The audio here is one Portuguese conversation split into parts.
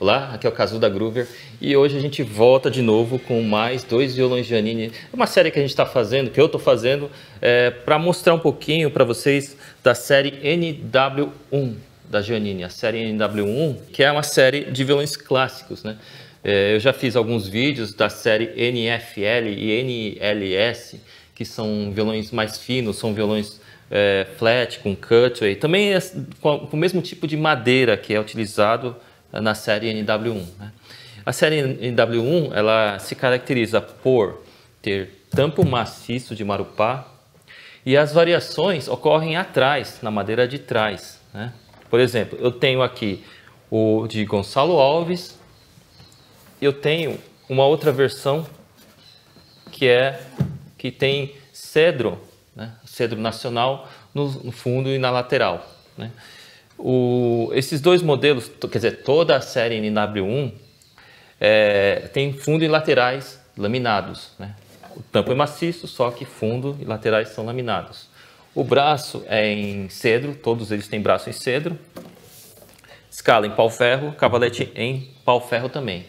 Olá, aqui é o Casu da Groover e hoje a gente volta de novo com mais dois violões Giannini. Uma série que a gente está fazendo, que eu estou fazendo, é, para mostrar um pouquinho para vocês da série NW1 da Giannini, a série NW1, que é uma série de violões clássicos, né? É, eu já fiz alguns vídeos da série NFL e NLS, que são violões mais finos, são violões é, flat com cutaway, também é com o mesmo tipo de madeira que é utilizado na série NW1. Né? A série NW1 ela se caracteriza por ter tampo maciço de marupá e as variações ocorrem atrás, na madeira de trás. Né? Por exemplo, eu tenho aqui o de Gonçalo Alves, eu tenho uma outra versão que é que tem cedro, né? cedro nacional no, fundo e na lateral. Né? O, esses dois modelos, quer dizer, toda a série NW1 é, tem fundo e laterais laminados. Né? O tampo é maciço, só que fundo e laterais são laminados. O braço é em cedro, todos eles têm braço em cedro. Escala em pau-ferro, cavalete em pau-ferro também.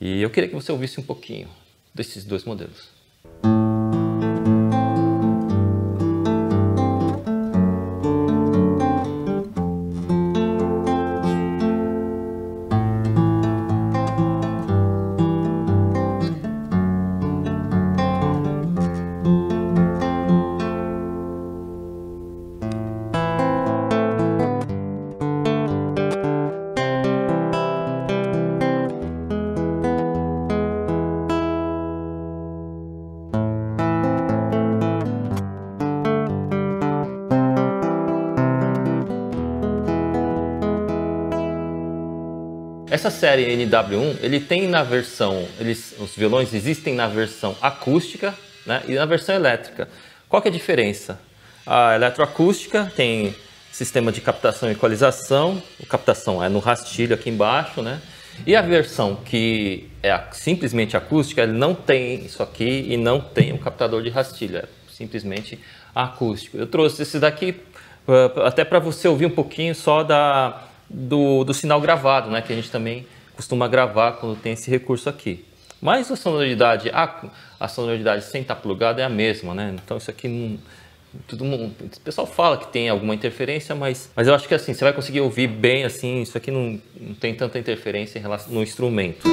E eu queria que você ouvisse um pouquinho desses dois modelos. Essa série NW1, ele tem na versão, eles, os violões existem na versão acústica né, e na versão elétrica. Qual que é a diferença? A eletroacústica tem sistema de captação e equalização, captação é no rastilho aqui embaixo, né? E a versão que é simplesmente acústica, ele não tem isso aqui e não tem um captador de rastilho, é simplesmente acústico. Eu trouxe esse daqui uh, até para você ouvir um pouquinho só da, do, do sinal gravado, né, que a gente também costuma gravar quando tem esse recurso aqui. Mas a sonoridade, a, a sonoridade sem estar plugado é a mesma, né? Então isso aqui não, todo mundo, o pessoal fala que tem alguma interferência, mas, mas eu acho que assim, você vai conseguir ouvir bem assim, isso aqui não, não tem tanta interferência em relação, no instrumento.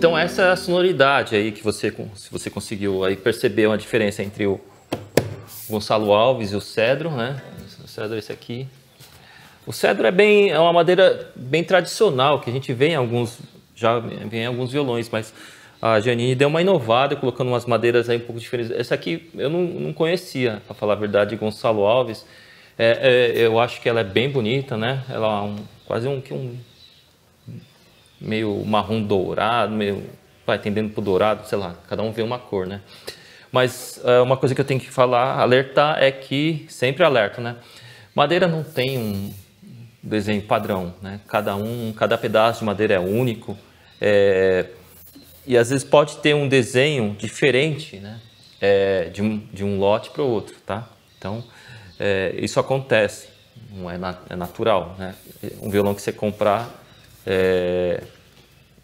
Então essa é a sonoridade aí que você, se você conseguiu aí perceber uma diferença entre o Gonçalo Alves e o Cedro, né? O Cedro é esse aqui. O Cedro é bem, é uma madeira bem tradicional que a gente vê em alguns, já vê em alguns violões, mas a Janine deu uma inovada colocando umas madeiras aí um pouco diferentes. Essa aqui eu não, não conhecia, para falar a verdade, Gonçalo Alves. É, é, eu acho que ela é bem bonita, né? Ela é um, quase um, um meio marrom dourado, meio vai tendendo para o dourado, sei lá, cada um vê uma cor, né? Mas uh, uma coisa que eu tenho que falar, alertar, é que, sempre alerto, né? Madeira não tem um desenho padrão, né? Cada um, cada pedaço de madeira é único, é, e às vezes pode ter um desenho diferente, né? É, de, um, de um lote para o outro, tá? Então, é, isso acontece, não é, na, é natural, né? Um violão que você comprar é,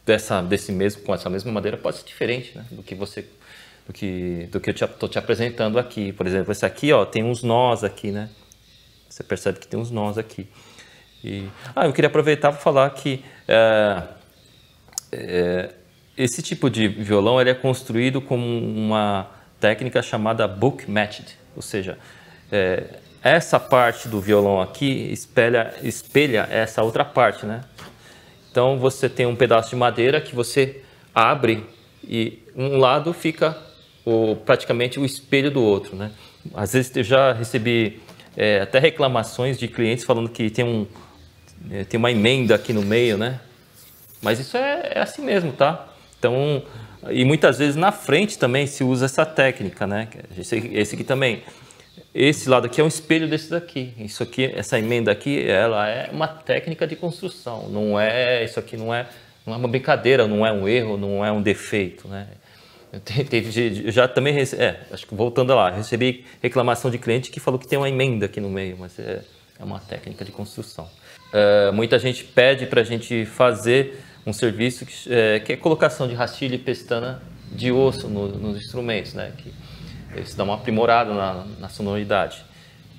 dessa, desse mesmo, com essa mesma madeira pode ser diferente né, do que você do que, do que eu estou te, te, apresentando aqui. Por exemplo, esse aqui ó, tem uns nós aqui, né? Você percebe que tem uns nós aqui. E, ah, eu queria aproveitar para falar que é, é, esse tipo de violão ele é construído com uma técnica chamada book matched, ou seja, é, essa parte do violão aqui espelha, espelha essa outra parte, né? Então você tem um pedaço de madeira que você abre e um lado fica o, praticamente o espelho do outro, né? Às vezes eu já recebi é, até reclamações de clientes falando que tem, um, é, tem uma emenda aqui no meio, né? Mas isso é, é assim mesmo, tá? Então, e muitas vezes na frente também se usa essa técnica, né? Esse, esse aqui também. Esse lado aqui é um espelho desse daqui. Isso aqui, essa emenda aqui, ela é uma técnica de construção. Não é, isso aqui não é, não é uma brincadeira, não é um erro, não é um defeito, né? Teve, já também, é, acho que voltando lá, recebi reclamação de cliente que falou que tem uma emenda aqui no meio, mas é, é uma técnica de construção. É, muita gente pede para a gente fazer um serviço que é, que é, colocação de rastilho e pestana de osso no, nos instrumentos, né? Que isso dá uma aprimorada na, na sonoridade.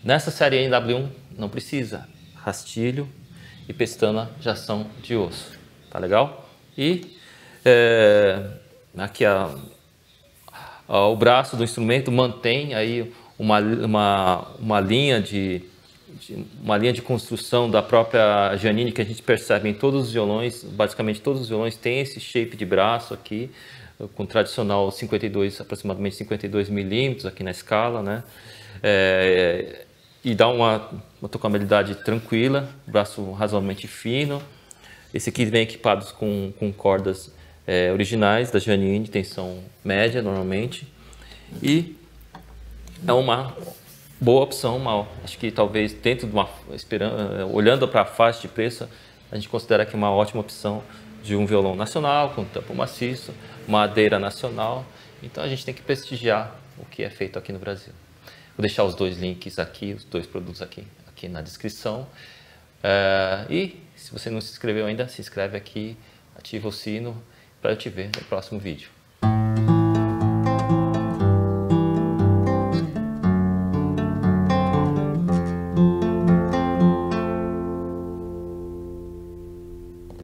Nessa série NW1 não precisa, rastilho e pestana já são de osso, tá legal? E é, aqui a o braço do instrumento mantém aí uma, uma, uma linha de, de, uma linha de construção da própria Janine que a gente percebe em todos os violões, basicamente todos os violões têm esse shape de braço aqui, com tradicional 52, aproximadamente 52 milímetros aqui na escala, né? É, e dá uma, uma tocabilidade tranquila, braço razoavelmente fino. Esse aqui vem equipado com, com cordas é, originais da Janine, de tensão média normalmente. E é uma boa opção, mal. Acho que talvez dentro de uma olhando para a faixa de preço, a gente considera que é uma ótima opção de um violão nacional com tampo maciço, madeira nacional. Então a gente tem que prestigiar o que é feito aqui no Brasil. Vou deixar os dois links aqui, os dois produtos aqui, aqui na descrição. É, e se você não se inscreveu ainda, se inscreve aqui, ativa o sino para eu te ver no próximo vídeo.